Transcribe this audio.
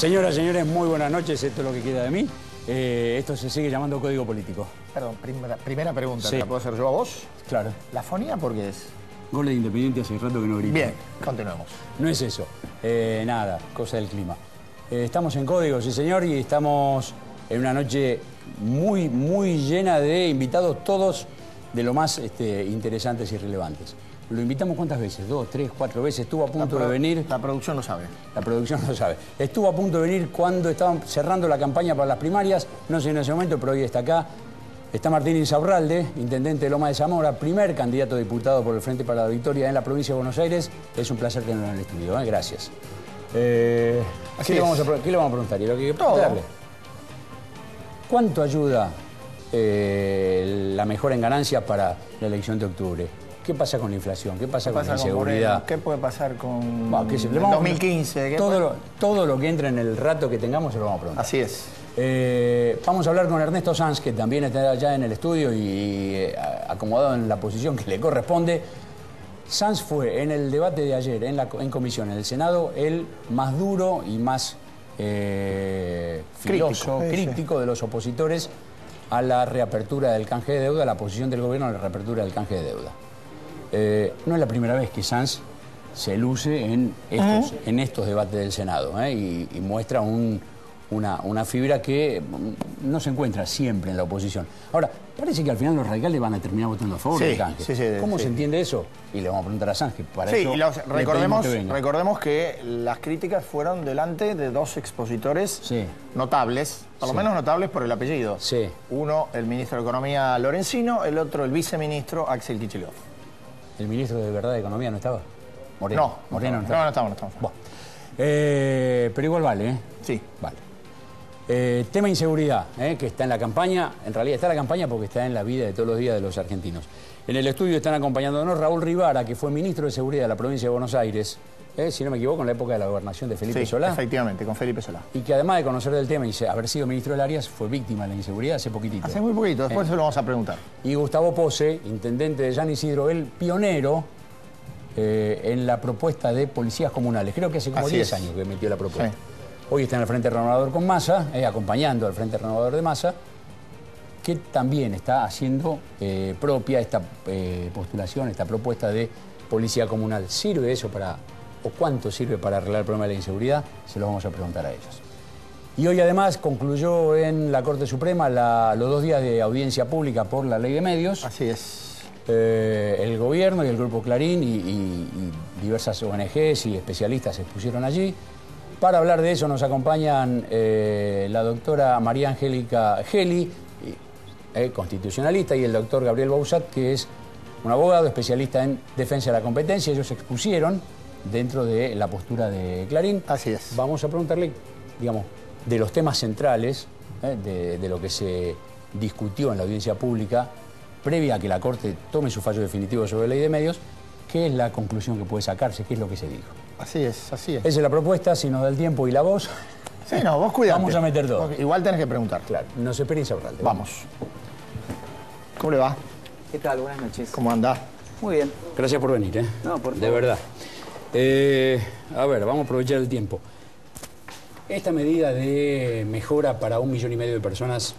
Señoras, señores, muy buenas noches. Esto es lo que queda de mí. Eh, esto se sigue llamando Código Político. Perdón, primera, primera pregunta, Sí. ¿la puedo hacer yo a vos? Claro. ¿La fonía por qué es? Goles de Independiente hace rato que no grita. Bien, continuemos. No es eso. Eh, nada, cosa del clima. Eh, estamos en Código, sí señor, y estamos en una noche muy, muy llena de invitados, todos de lo más este, interesantes y relevantes. Lo invitamos cuántas veces, dos, tres, cuatro veces. Estuvo a punto de venir. La producción lo sabe. La producción lo sabe. Estuvo a punto de venir cuando estaban cerrando la campaña para las primarias, no sé en ese momento, pero hoy está acá. Está Martín Insaurralde, intendente de Loma de Zamora, primer candidato a diputado por el Frente para la Victoria en la provincia de Buenos Aires. Es un placer tenerlo en el estudio, ¿eh? gracias. Eh, ¿qué, le vamos a, qué le vamos a preguntar? Lo que Todo. ¿Cuánto ayuda eh, la mejora en ganancias para la elección de octubre? ¿Qué pasa con la inflación? ¿Qué pasa, ¿Qué con pasa la inseguridad? ¿Qué puede pasar con el vamos a- 2015? ¿Qué Todo puede- lo, todo lo que entre en el rato que tengamos se lo vamos a preguntar. Así es. Eh, vamos a hablar con Ernesto Sanz, que también está allá en el estudio y eh, acomodado en la posición que le corresponde. Sanz fue en el debate de ayer en, la, en comisión, en el Senado, el más duro y más eh, filoso, Crítico, crítico de los opositores a la reapertura del canje de deuda, a la posición del gobierno a la reapertura del canje de deuda. Eh, no es la primera vez que Sanz se luce en estos, en estos debates del Senado ¿eh? y, y muestra un- una, una fibra que mm, no se encuentra siempre en la oposición. Ahora, parece que al final los radicales van a terminar votando a favor Sí, sí, sí, ¿Cómo sí. se entiende eso? Y le vamos a preguntar a Sanz, que para Sí, eso y los- recordemos, que recordemos que las críticas fueron delante de dos expositores Sí. notables, por lo Sí. menos notables por el apellido. Sí. Uno, el ministro de Economía Lorenzino, el otro, el viceministro Axel Kicillof. ¿El ministro de Verdad de Economía no estaba? Moreno. No, Moreno no no, estaba. no estamos, no estamos. Bueno. Eh, pero igual vale, ¿eh? Sí. Vale. Eh, tema inseguridad, ¿eh? que está en la campaña, en realidad está en la campaña porque está en la vida de todos los días de los argentinos. En el estudio están acompañándonos Raúl Rivara, que fue ministro de Seguridad de la provincia de Buenos Aires, ¿eh? si no me equivoco, en la época de la gobernación de Felipe Sí, Solá, efectivamente, con Felipe Solá. y que además de conocer del tema y haber sido ministro del Arias, fue víctima de la inseguridad hace poquitito. Hace muy poquito, después Eh. se lo vamos a preguntar. Y Gustavo Pose, intendente de San Isidro, el pionero en la propuesta de policías comunales. Creo que hace como Así 10 es. años que metió la propuesta. Sí. Hoy está en el Frente Renovador con Massa, eh, acompañando al Frente Renovador de Massa, que también está haciendo eh, propia esta eh, postulación, esta propuesta de policía comunal. ¿Sirve eso para, o cuánto sirve para arreglar el problema de la inseguridad? Se lo vamos a preguntar a ellos. Y hoy además concluyó en la Corte Suprema la- los dos días de audiencia pública por la ley de medios. Así es. Eh, el gobierno y el Grupo Clarín y, y- y diversas ONGs y especialistas se expusieron allí. Para hablar de eso nos acompañan eh, la doctora María Angélica Geli, eh, constitucionalista, y el doctor Gabriel Bausat, que es un abogado especialista en defensa de la competencia. Ellos se expusieron dentro de la postura de Clarín. Así es. Vamos a preguntarle, digamos, de los temas centrales, eh, de, de lo que se discutió en la audiencia pública, previa a que la Corte tome su fallo definitivo sobre la ley de medios, qué es la conclusión que puede sacarse, qué es lo que se dijo. Así es, así es. Esa es la propuesta, si nos da el tiempo y la voz, Sí, no, vos cuidate. Vamos a meter todo. Igual tenés que preguntar. claro, nos espera Insaurralde. Vamos. ¿Cómo le va? ¿Qué tal? Buenas noches. ¿Cómo anda? Muy bien. Gracias por venir, ¿eh? No, por De favor. verdad. Eh, a ver, vamos a aprovechar el tiempo. Esta medida de mejora para un millón y medio de personas